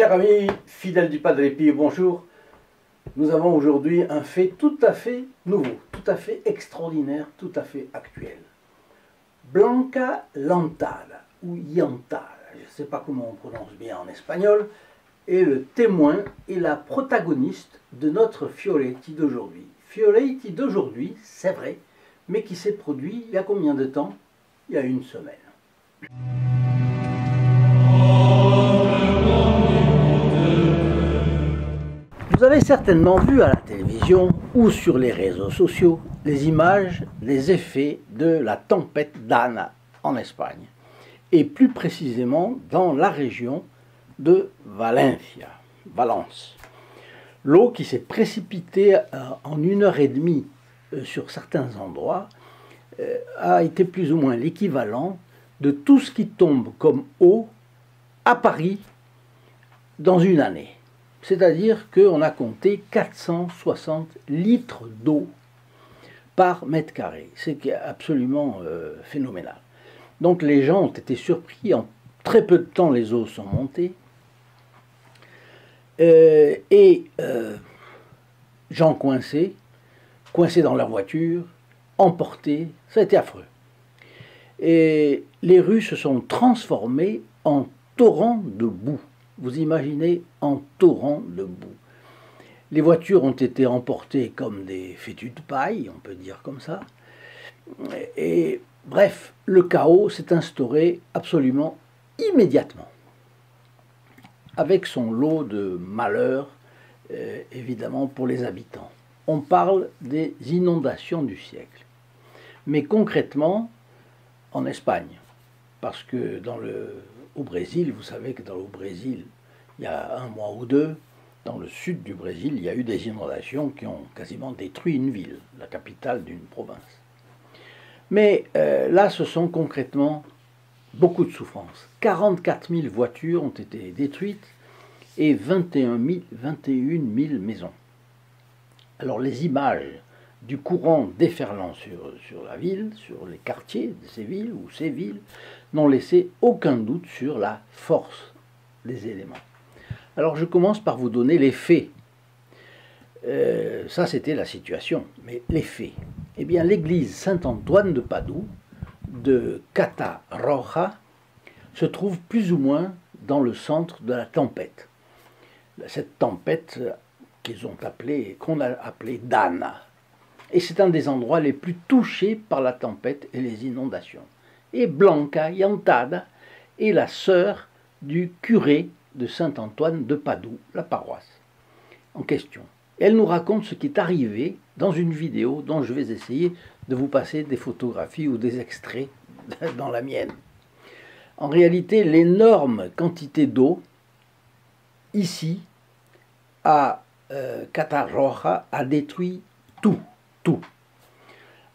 Chers amis, fidèles du Padre Pio, bonjour. Nous avons aujourd'hui un fait tout à fait nouveau, tout à fait extraordinaire, tout à fait actuel. Blanca Lantada, ou Yantada, je ne sais pas comment on prononce bien en espagnol, est le témoin et la protagoniste de notre Fioretti d'aujourd'hui. Fioretti d'aujourd'hui, c'est vrai, mais qui s'est produit il y a combien de temps? Il y a une semaine. Vous avez certainement vu à la télévision ou sur les réseaux sociaux les images, les effets de la tempête d'Anna en Espagne, et plus précisément dans la région de Valencia, Valence. L'eau qui s'est précipitée euh, en une heure et demie euh, sur certains endroits euh, a été plus ou moins l'équivalent de tout ce qui tombe comme eau à Paris dans une année. C'est-à-dire qu'on a compté 460 litres d'eau par mètre carré. C'est absolument euh, phénoménal. Donc les gens ont été surpris. En très peu de temps, les eaux sont montées. Euh, et euh, gens coincés, coincés dans leur voiture, emportés. Ça a été affreux. Et les rues se sont transformées en torrents de boue. Vous imaginez en torrent de boue. Les voitures ont été emportées comme des fétus de paille, on peut dire comme ça. Et bref, le chaos s'est instauré absolument immédiatement, avec son lot de malheurs, euh, évidemment, pour les habitants. On parle des inondations du siècle. Mais concrètement, en Espagne, parce que dans le au Brésil, vous savez que dans le Brésil, il y a un mois ou deux, dans le sud du Brésil, il y a eu des inondations qui ont quasiment détruit une ville, la capitale d'une province. Mais euh, là, ce sont concrètement beaucoup de souffrances. 44 000 voitures ont été détruites et 21 000, 21 000 maisons. Alors les images du courant déferlant sur la ville, sur les quartiers de ces villes ou ces villes, n'ont laissé aucun doute sur la force des éléments. Alors je commence par vous donner les faits. Euh, ça c'était la situation, mais les faits. Eh bien l'église Saint-Antoine de Padoue, de Catarroja, se trouve plus ou moins dans le centre de la tempête. Cette tempête qu'ils ont appelée, qu'on a appelée Dana. Et c'est un des endroits les plus touchés par la tempête et les inondations et Blanca Yantada est la sœur du curé de Saint-Antoine de Padoue, la paroisse en question. Elle nous raconte ce qui est arrivé dans une vidéo dont je vais essayer de vous passer des photographies ou des extraits dans la mienne. En réalité, l'énorme quantité d'eau ici à euh, Catarroja a détruit tout, tout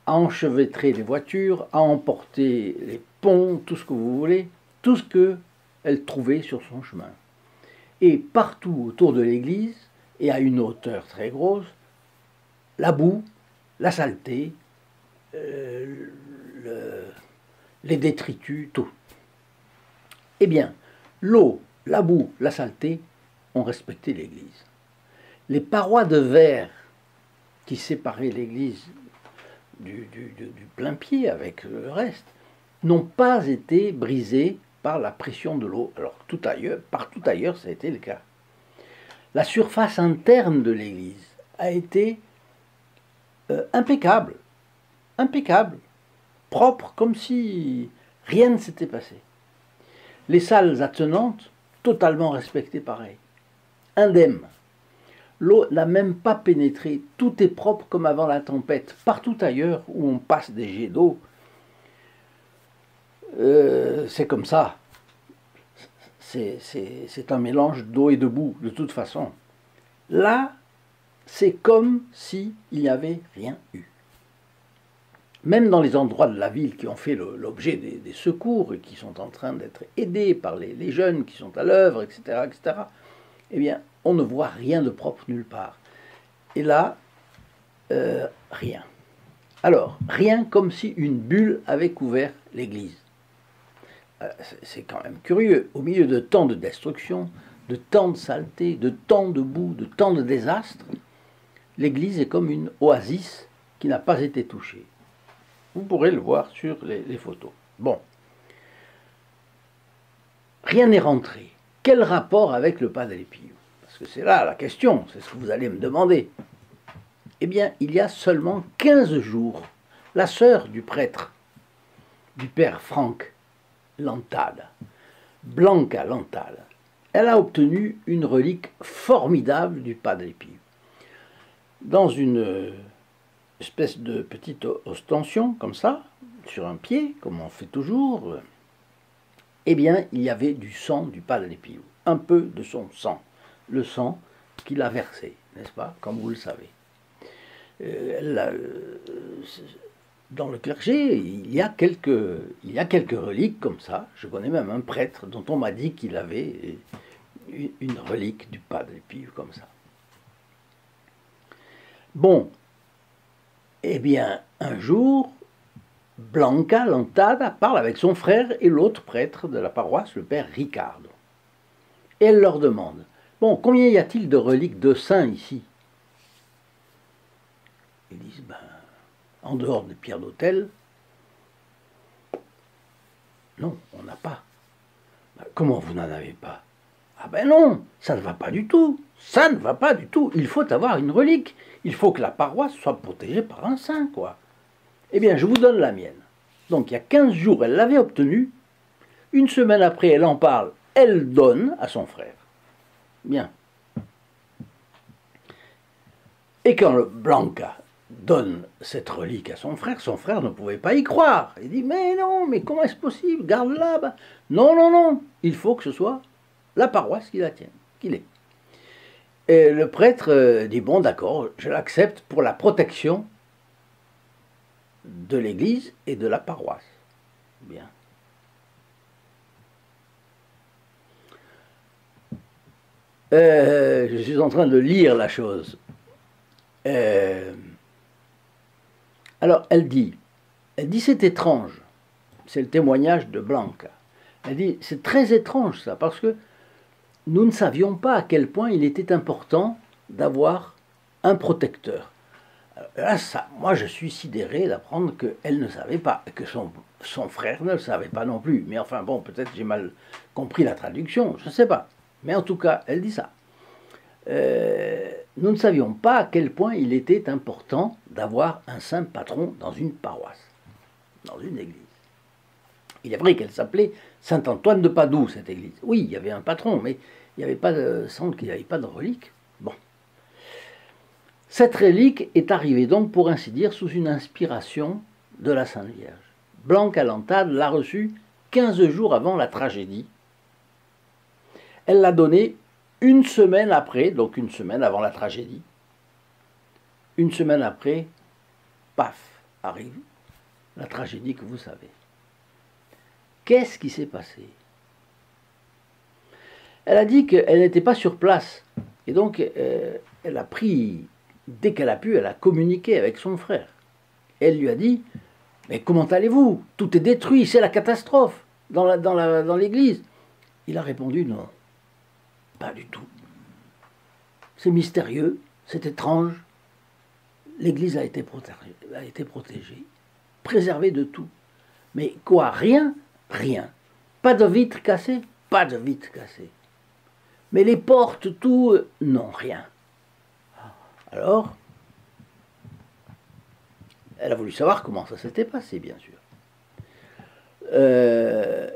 à les voitures, à emporter les ponts, tout ce que vous voulez, tout ce qu'elle trouvait sur son chemin. Et partout autour de l'église, et à une hauteur très grosse, la boue, la saleté, euh, les détritus, tout. Eh bien, l'eau, la boue, la saleté ont respecté l'église. Les parois de verre qui séparaient l'église du, plein pied avec le reste, n'ont pas été brisés par la pression de l'eau. Alors tout ailleurs, partout ailleurs, ça a été le cas. La surface interne de l'église a été euh, impeccable, impeccable, propre, comme si rien ne s'était passé. Les salles attenantes, totalement respectées pareil, indemnes. L'eau n'a même pas pénétré. Tout est propre comme avant la tempête. Partout ailleurs où on passe des jets d'eau, euh, c'est comme ça. C'est un mélange d'eau et de boue, de toute façon. Là, c'est comme s'il n'y avait rien eu. Même dans les endroits de la ville qui ont fait l'objet des, secours et qui sont en train d'être aidés par les, les, jeunes qui sont à l'œuvre, etc., etc., eh bien, on ne voit rien de propre nulle part. Et là, euh, rien. Alors, rien comme si une bulle avait couvert l'église. Euh, c'est quand même curieux. Au milieu de tant de destruction, de tant de saleté, de tant de boue, de tant de désastres, l'église est comme une oasis qui n'a pas été touchée. Vous pourrez le voir sur les, photos. Bon. Rien n'est rentré. Quel rapport avec le Padre Pio Parce que c'est là la question, c'est ce que vous allez me demander. Eh bien, il y a seulement 15 jours, la sœur du prêtre, du père Franck Lantade, Blanca Lantade, elle a obtenu une relique formidable du Padre Pio. Dans une espèce de petite ostension, comme ça, sur un pied, comme on fait toujours, eh bien, il y avait du sang du Padre Pio, un peu de son sang, le sang qu'il a versé, n'est-ce pas, comme vous le savez. Euh, euh, dans le clergé, il y, a quelques, reliques comme ça. Je connais même un prêtre dont on m'a dit qu'il avait une relique du Padre Pio comme ça. Bon, eh bien, un jour, Blanca Lantada parle avec son frère et l'autre prêtre de la paroisse, le père Ricardo. Et elle leur demande Combien y a-t-il de reliques de saints ici? Ils disent Ben, en dehors des pierres d'autel, non, on n'a pas. Ben, comment vous n'en avez pas? Ah ben non, ça ne va pas du tout. Ça ne va pas du tout. Il faut avoir une relique. Il faut que la paroisse soit protégée par un saint, quoi. Eh bien, je vous donne la mienne. Donc, il y a 15 jours, elle l'avait obtenue. Une semaine après, elle en parle. Elle donne à son frère. Bien. Et quand le Blanca donne cette relique à son frère, son frère ne pouvait pas y croire. Il dit Mais non, mais comment est-ce possible? Garde-la. Non, non, non. Il faut que ce soit la paroisse qui la tienne, qu'il est. Et le prêtre euh, dit Bon, d'accord, je l'accepte pour la protection de l'Église et de la paroisse. Bien. Euh, je suis en train de lire la chose. Euh, alors, elle dit, elle dit c'est étrange. C'est le témoignage de Blanca. Elle dit c'est très étrange ça, parce que nous ne savions pas à quel point il était important d'avoir un protecteur. Là, ça, moi, je suis sidéré d'apprendre qu'elle ne savait pas, que son, son, frère ne le savait pas non plus. Mais enfin, bon, peut-être j'ai mal compris la traduction, je ne sais pas. Mais en tout cas, elle dit ça. Euh, nous ne savions pas à quel point il était important d'avoir un saint patron dans une paroisse, dans une église. Il est vrai qu'elle s'appelait Saint-Antoine de Padoue, cette église. Oui, il y avait un patron, mais il n'y avait pas de, semble qu'il n'y avait pas de relique. Bon. Cette relique est arrivée donc, pour ainsi dire, sous une inspiration de la Sainte Vierge. Blanc Alantade l'a reçue 15 jours avant la tragédie. Elle l'a donnée une semaine après, donc une semaine avant la tragédie. Une semaine après, paf, arrive la tragédie que vous savez. Qu'est-ce qui s'est passé? Elle a dit qu'elle n'était pas sur place. Et donc, euh, elle a pris, dès qu'elle a pu, elle a communiqué avec son frère. Elle lui a dit Mais comment allez-vous? Tout est détruit, c'est la catastrophe dans l'église. Il a répondu Non, pas du tout. C'est mystérieux, c'est étrange. L'église a été protégée, a été protégée, préservée de tout. Mais quoi Rien? Rien. Pas de vitres cassées? Pas de vitres cassées. Mais les portes, tout, euh, non, rien. Alors, elle a voulu savoir comment ça s'était passé, bien sûr. Euh,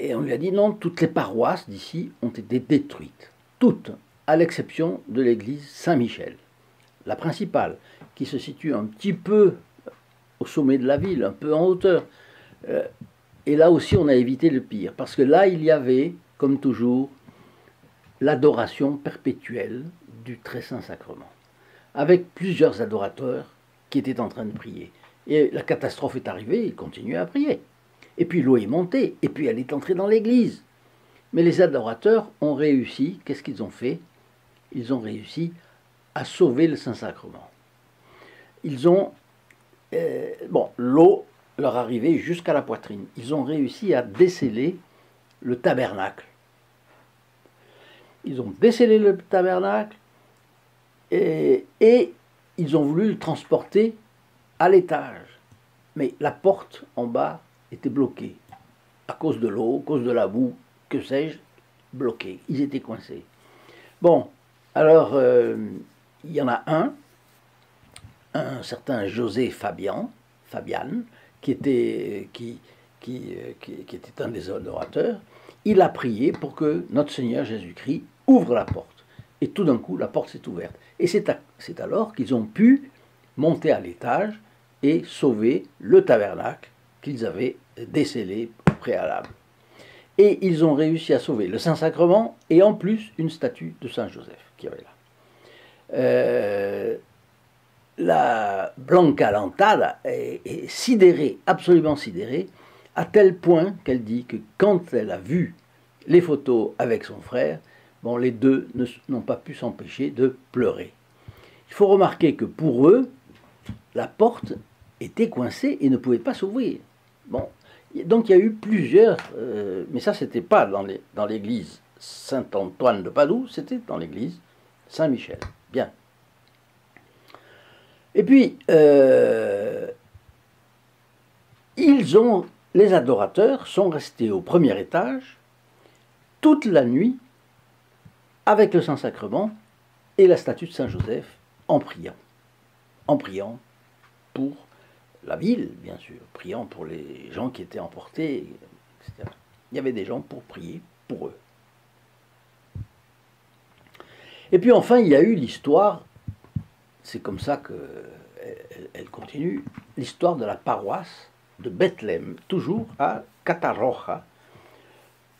et on lui a dit non, toutes les paroisses d'ici ont été détruites. Toutes, à l'exception de l'église Saint-Michel, la principale, qui se situe un petit peu au sommet de la ville, un peu en hauteur. Euh, et là aussi, on a évité le pire, parce que là, il y avait, comme toujours, l'adoration perpétuelle du très saint sacrement, avec plusieurs adorateurs qui étaient en train de prier. Et la catastrophe est arrivée, ils continuaient à prier. Et puis l'eau est montée, et puis elle est entrée dans l'église. Mais les adorateurs ont réussi, qu'est-ce qu'ils ont fait? Ils ont réussi à sauver le Saint-Sacrement. Ils ont... Euh, bon, l'eau leur arrivait jusqu'à la poitrine. Ils ont réussi à déceler le tabernacle. ils ont décellé le tabernacle et ils ont voulu le transporter à l'étage. Mais la porte en bas était bloquée. À cause de l'eau, à cause de la boue, que sais-je, bloquée. Ils étaient coincés. Bon, alors, euh, il y en a un, un certain José Fabian, Fabian, qui était, qui, qui, qui, qui était un des adorateurs. Il a prié pour que notre Seigneur Jésus-Christ ouvre la porte. Et tout d'un coup, la porte s'est ouverte. Et c'est alors qu'ils ont pu monter à l'étage et sauver le tabernacle qu'ils avaient décelé au préalable. Et ils ont réussi à sauver le Saint-Sacrement et en plus une statue de Saint-Joseph qui avait là. Euh, la Blanca Lantada est, est, sidérée, absolument sidérée, à tel point qu'elle dit que quand elle a vu les photos avec son frère, bon, les deux n'ont pas pu s'empêcher de pleurer. Il faut remarquer que pour eux, la porte était coincée et ne pouvait pas s'ouvrir. Bon, donc il y a eu plusieurs, euh, mais ça c'était pas dans l'église Saint-Antoine de Padoue, c'était dans l'église Saint-Michel. Bien. Et puis, euh, ils ont, les adorateurs sont restés au premier étage toute la nuit avec le Saint-Sacrement et la statue de Saint-Joseph en priant. En priant pour la ville, bien sûr, priant pour les gens qui étaient emportés, etc. Il y avait des gens pour prier pour eux. Et puis enfin, il y a eu l'histoire, c'est comme ça qu'elle elle continue, l'histoire de la paroisse de Bethléem, toujours à Cataroja.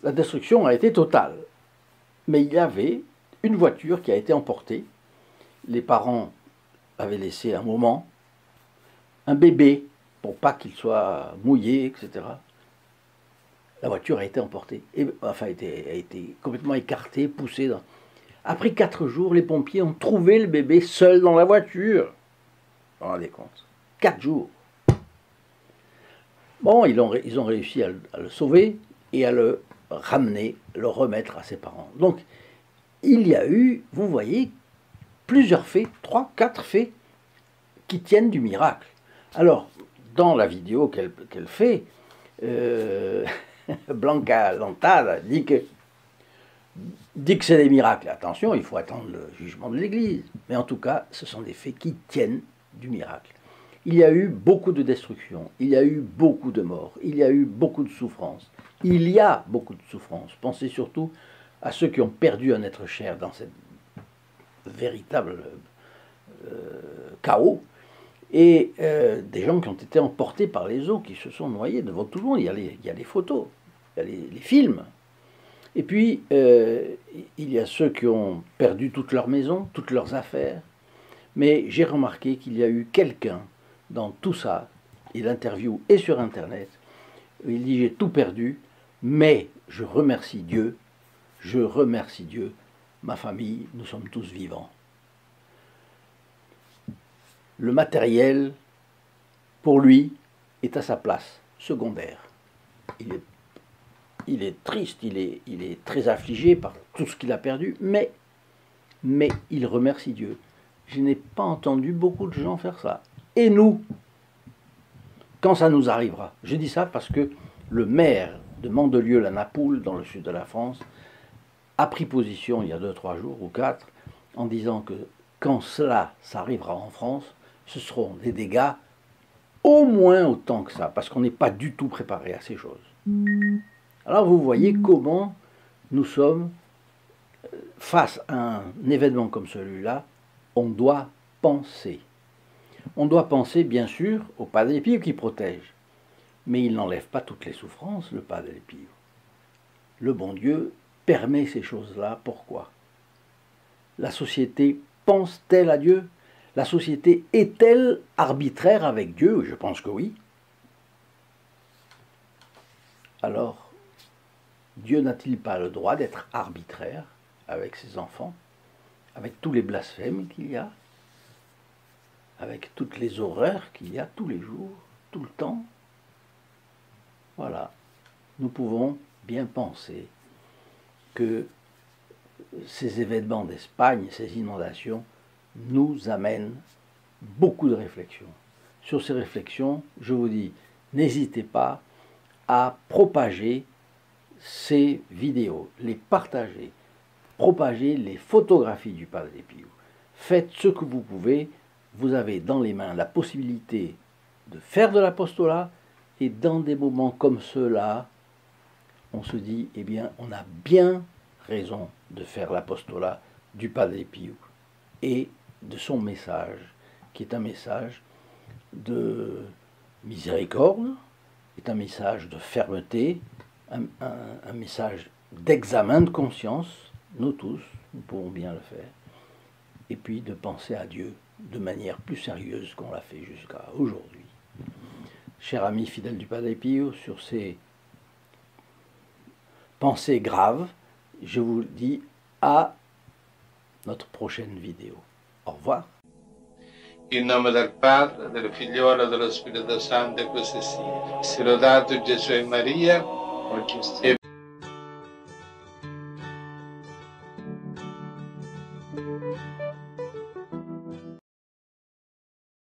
La destruction a été totale. Mais il y avait une voiture qui a été emportée. Les parents avaient laissé un moment un bébé pour pas qu'il soit mouillé, etc. La voiture a été emportée, et, enfin a été, complètement écartée, poussée. Dans... Après quatre jours, les pompiers ont trouvé le bébé seul dans la voiture. Vous rendez compte? Quatre jours. Bon, ils ont, réussi à le sauver et à le ramener, le remettre à ses parents. Donc, il y a eu, vous voyez, plusieurs faits, trois, quatre faits qui tiennent du miracle. Alors, dans la vidéo qu'elle qu fait, euh, Blanca Lantada dit que, dit que c'est des miracles. Attention, il faut attendre le jugement de l'Église. Mais en tout cas, ce sont des faits qui tiennent du miracle. Il y a eu beaucoup de destruction, il y a eu beaucoup de morts, il y a eu beaucoup de souffrances. Il y a beaucoup de souffrances. Pensez surtout à ceux qui ont perdu un être cher dans cette véritable euh, chaos et euh, des gens qui ont été emportés par les eaux, qui se sont noyés devant tout le monde. Il y a les, photos, il y a les, les films. Et puis, euh, il y a ceux qui ont perdu toute leur maison, toutes leurs affaires. Mais j'ai remarqué qu'il y a eu quelqu'un dans tout ça, et l'interview est sur Internet, il dit j'ai tout perdu, mais je remercie Dieu, je remercie Dieu, ma famille, nous sommes tous vivants le matériel, pour lui, est à sa place, secondaire. Il est, triste, il est, très affligé par tout ce qu'il a perdu, mais, il remercie Dieu. Je n'ai pas entendu beaucoup de gens faire ça. Et nous, quand ça nous arrivera? Je dis ça parce que le maire de Mandelieu-la-Napoule, dans le sud de la France, a pris position il y a deux, trois jours ou quatre, en disant que quand cela s'arrivera en France, ce seront des dégâts au moins autant que ça, parce qu'on n'est pas du tout préparé à ces choses. Alors vous voyez comment nous sommes euh, face à un événement comme celui-là, on doit penser. On doit penser bien sûr au Padre Pio qui protège, mais il n'enlève pas toutes les souffrances, le Padre Pio. Le bon Dieu permet ces choses-là, pourquoi? La société pense-t-elle à Dieu? La société est-elle arbitraire avec Dieu? Je pense que oui. Alors, Dieu n'a-t-il pas le droit d'être arbitraire avec ses enfants, avec tous les blasphèmes qu'il y a, avec toutes les horreurs qu'il y a tous les jours, tout le temps? Voilà, nous pouvons bien penser que ces événements d'Espagne, ces inondations, nous amènent beaucoup de réflexions. Sur ces réflexions, je vous dis, n'hésitez pas à propager ces vidéos, les partager, propager les photographies du Padre Pio. Faites ce que vous pouvez, vous avez dans les mains la possibilité de faire de l'apostolat, et dans des moments comme ceux-là, on se dit, eh bien, on a bien raison de faire l'apostolat du Padre Pio et de son message, qui est un message de miséricorde, est un message de fermeté, un, message d'examen de conscience, nous tous, nous pouvons bien le faire, et puis de penser à Dieu de manière plus sérieuse qu'on l'a fait jusqu'à aujourd'hui. Cher ami fidèle du Padre Pio, sur ces pensées graves, je vous dis à notre prochaine vidéo. Au revoir. In nome del Padre, del Figliolo e dello Spirito Santo, e così sia. Si lodato Gesù e Maria, e